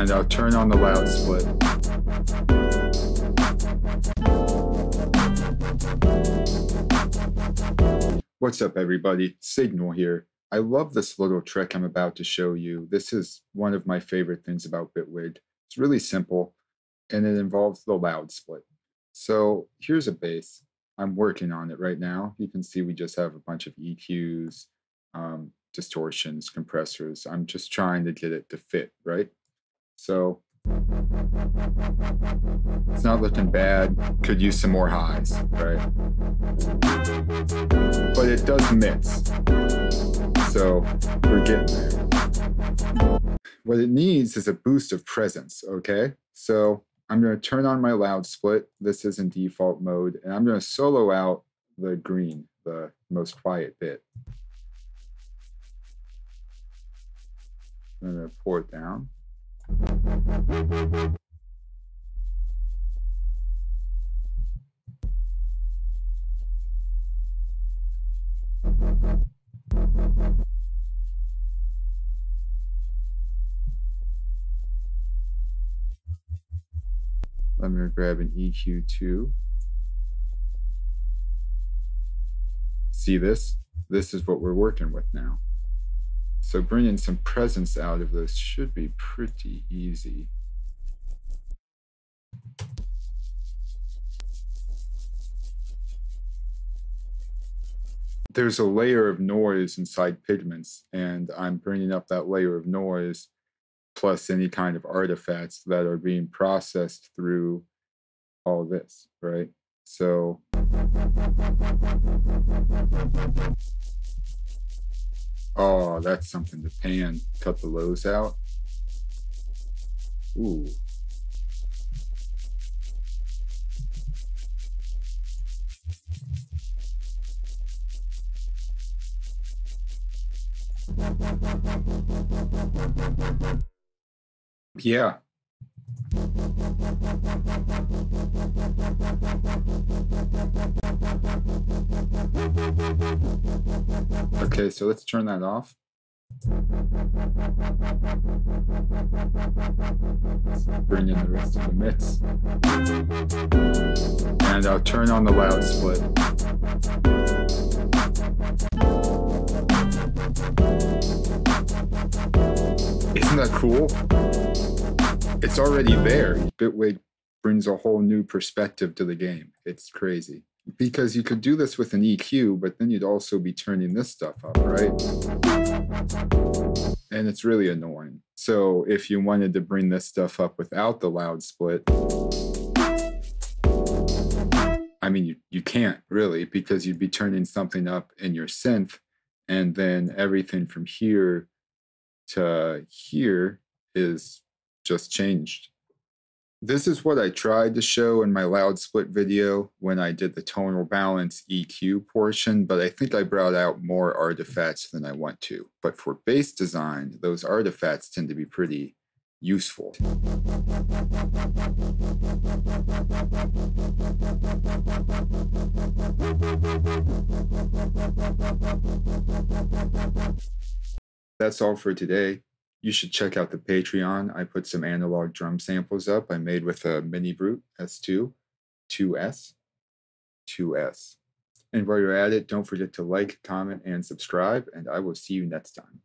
And I'll turn on the loud split. What's up everybody, Signal here. I love this little trick I'm about to show you. This is one of my favorite things about Bitwig. It's really simple and it involves the loud split. So here's a bass. I'm working on it right now. You can see we just have a bunch of EQs, um, distortions, compressors. I'm just trying to get it to fit, right? So it's not looking bad. Could use some more highs, right? But it does mix. So we're getting there. What it needs is a boost of presence, okay? So I'm going to turn on my loud split. This is in default mode, and I'm going to solo out the green, the most quiet bit. I'm going to pour it down. I'm going to grab an EQ2. See this? This is what we're working with now. So bringing some presence out of this should be pretty easy. There's a layer of noise inside Pigments, and I'm bringing up that layer of noise plus any kind of artifacts that are being processed through all this, right? So Oh, that's something to pan. Cut the lows out. Ooh. Yeah. Okay, so let's turn that off. Bring in the rest of the mix. And I'll turn on the loud split. That cool? It's already there. Bitwig brings a whole new perspective to the game. It's crazy because you could do this with an EQ, but then you'd also be turning this stuff up, right? And it's really annoying. So if you wanted to bring this stuff up without the loud split, I mean, you, you can't really because you'd be turning something up in your synth and then everything from here to here is just changed. This is what I tried to show in my loud split video when I did the tonal balance EQ portion, but I think I brought out more artifacts than I want to. But for bass design, those artifacts tend to be pretty useful. That's all for today you should check out the Patreon. I put some analog drum samples up I made with a Mini Brute S2, 2S, 2S. And while you're at it, don't forget to like, comment, and subscribe, and I will see you next time.